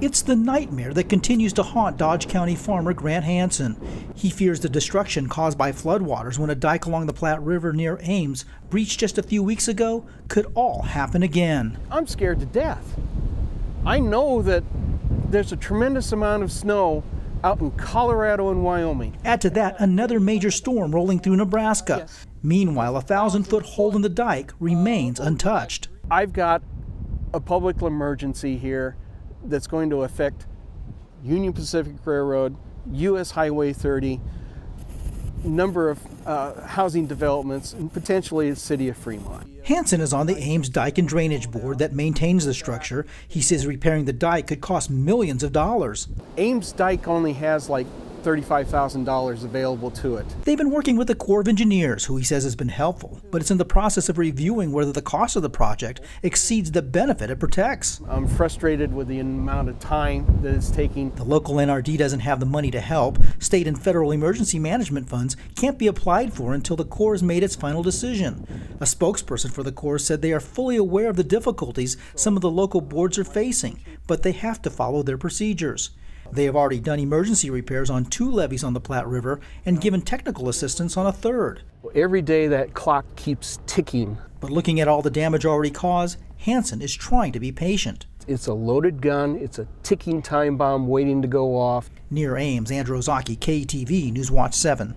It's the nightmare that continues to haunt Dodge County farmer Grant Hansen. He fears the destruction caused by floodwaters when a dike along the Platte River near Ames, breached just a few weeks ago, could all happen again. I'm scared to death. I know that there's a tremendous amount of snow out in Colorado and Wyoming. Add to that another major storm rolling through Nebraska. Yes. Meanwhile, a thousand foot hole in the dike remains untouched. I've got a public emergency here that's going to affect Union Pacific Railroad, US Highway 30, number of uh, housing developments, and potentially the city of Fremont. Hansen is on the Ames Dike and Drainage Board that maintains the structure. He says repairing the dike could cost millions of dollars. Ames Dike only has like $35,000 available to it. They've been working with the Corps of Engineers, who he says has been helpful, but it's in the process of reviewing whether the cost of the project exceeds the benefit it protects. I'm frustrated with the amount of time that it's taking. The local NRD doesn't have the money to help. State and federal emergency management funds can't be applied for until the Corps has made its final decision. A spokesperson for the Corps said they are fully aware of the difficulties some of the local boards are facing, but they have to follow their procedures. They have already done emergency repairs on two levees on the Platte River and given technical assistance on a third. Every day that clock keeps ticking. But looking at all the damage already caused, Hansen is trying to be patient. It's a loaded gun, it's a ticking time bomb waiting to go off. Near Ames, Andrew Ozaki, KETV News Watch 7.